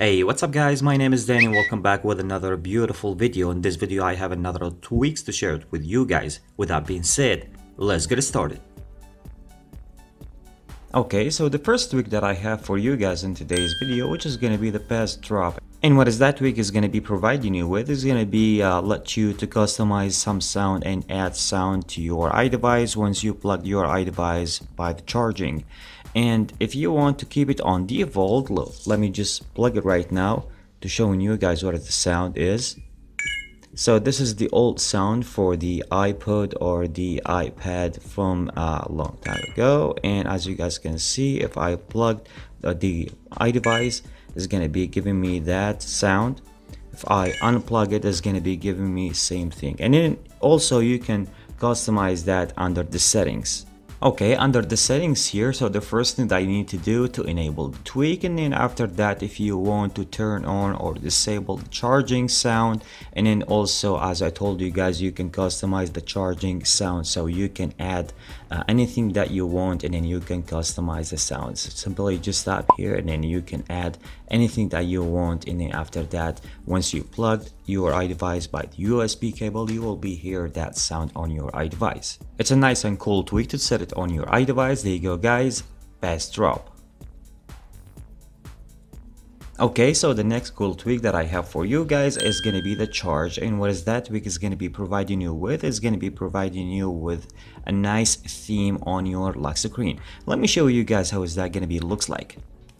Hey, what's up guys? My name is Danny. Welcome back with another beautiful video. In this video, I have another tweaks to share with you guys. With that being said, let's get started. Okay, so the first tweak that I have for you guys in today's video, which is going to be the BassDrop. And what is that tweak is going to be providing you with is going to be uh, let you to customize some sound and add sound to your iDevice once you plug your iDevice by the charging and if you want to keep it on default look let me just plug it right now to showing you guys what the sound is. So this is the old sound for the iPod or the iPad from a long time ago. And as you guys can see if I plug uh, the iDevice is gonna be giving me that sound. If I unplug it it's gonna be giving me same thing. And then also you can customize that under the settings Okay, under the settings here, so the first thing that you need to do to enable the tweak and then after that if you want to turn on or disable the charging sound and then also as I told you guys you can customize the charging sound so you can add uh, anything that you want and then you can customize the sounds. Simply just tap here and then you can add anything that you want and then after that once you plug your iDevice by the USB cable you will be hear that sound on your iDevice. It's a nice and cool tweak to set it on your iDevice. There you go guys, BassDrop. Okay, so the next cool tweak that I have for you guys is going to be the charge and what is that tweak is going to be providing you with is going to be providing you with a nice theme on your lock screen. Let me show you guys how is that going to be looks like.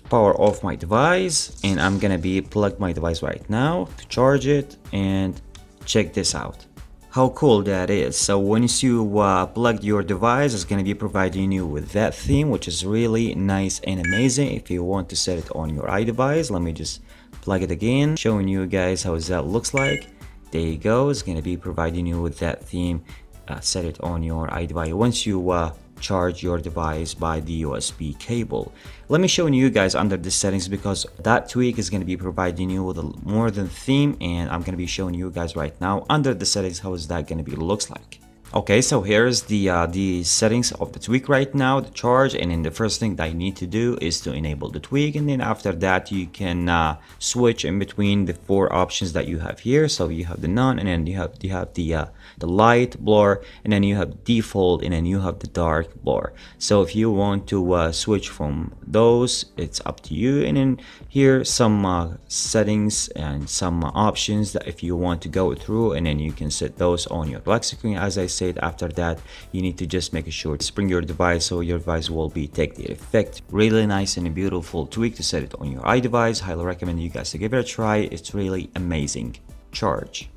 Power off my device and I'm going to be plug my device right now to charge it and check this out how cool that is. So once you uh, plug your device it's going to be providing you with that theme which is really nice and amazing. If you want to set it on your iDevice let me just plug it again showing you guys how that looks like. There you go it's going to be providing you with that theme uh, set it on your iDevice once you uh, charge your device by the USB cable. Let me show you guys under the settings because that tweak is going to be providing you with a more than theme and I'm going to be showing you guys right now under the settings how is that going to be looks like. Okay, so here's the uh, the settings of the tweak right now, the charge, and then the first thing that you need to do is to enable the tweak, and then after that you can uh, switch in between the four options that you have here. So you have the none, and then you have you have the uh, the light blur, and then you have default, and then you have the dark blur. So if you want to uh, switch from those, it's up to you. And then here some uh, settings and some options that if you want to go through, and then you can set those on your black screen. As I said, after that, you need to just make sure to spring your device so your device will be take the effect. Really nice and beautiful tweak to set it on your iDevice. Highly recommend you guys to give it a try. It's really amazing. Charge.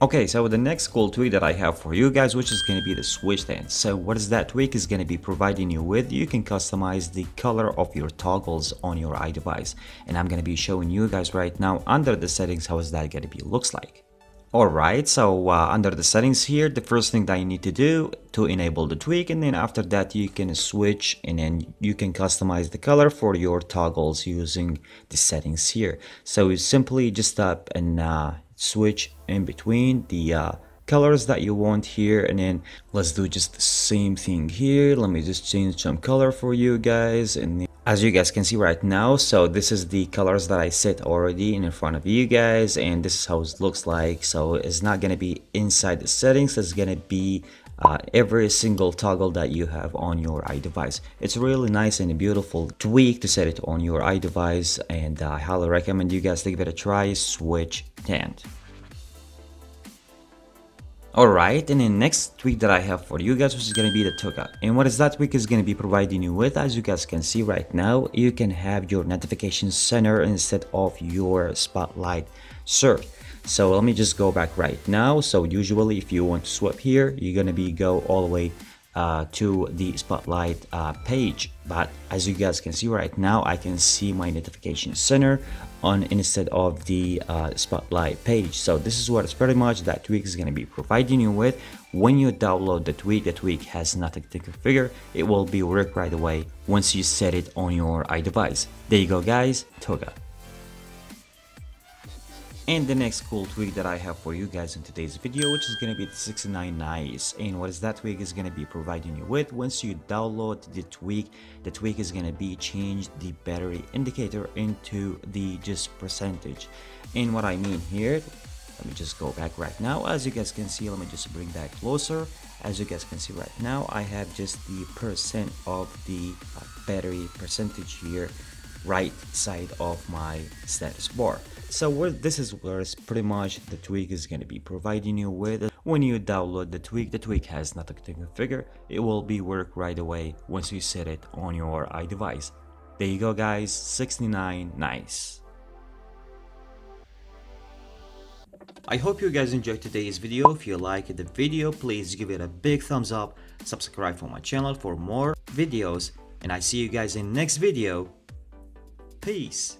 Okay, so the next cool tweak that I have for you guys, which is going to be the SwitchTint. So what is that tweak is going to be providing you with? You can customize the color of your toggles on your iDevice. And I'm going to be showing you guys right now under the settings how is that going to be looks like. Alright, so uh, under the settings here, the first thing that you need to do to enable the tweak and then after that you can switch and then you can customize the color for your toggles using the settings here. So you simply just tap and uh, switch in between the uh, colors that you want here and then let's do just the same thing here let me just change some color for you guys and as you guys can see right now so this is the colors that I set already in front of you guys and this is how it looks like so it's not gonna be inside the settings it's gonna be uh, every single toggle that you have on your iDevice. It's really nice and a beautiful tweak to set it on your iDevice and I highly recommend you guys to give it a try, switch tent. Alright, and the next tweak that I have for you guys which is to be the Toka. And what is that tweak is to be providing you with, as you guys can see right now, you can have your notification center instead of your spotlight search. So let me just go back right now. So usually if you want to swap here, you're to be go all the way uh, to the spotlight uh, page. But as you guys can see right now I can see my notification center on instead of the uh, spotlight page. So this is what it's pretty much that tweak is going to be providing you with. When you download the tweak the tweak has nothing to configure. It will be work right away once you set it on your iDevice. There you go guys. Toka And the next cool tweak that I have for you guys in today's video, which is going to be the 69 Nice. And what is that tweak is going to be providing you with, once you download the tweak, the tweak is going to be change the battery indicator into the just percentage. And what I mean here, let me just go back right now. As you guys can see, let me just bring that closer. As you guys can see right now, I have just the percent of the uh, battery percentage here right side of my status bar so where this is where it's pretty much the tweak is going to be providing you with. When you download the tweak the tweak has nothing to configure. It will be work right away once you set it on your iDevice. There you go guys. 69 nice. I hope you guys enjoyed today's video. If you liked the video, please give it a big thumbs up, subscribe for my channel for more videos, and I see you guys in next video. Peace.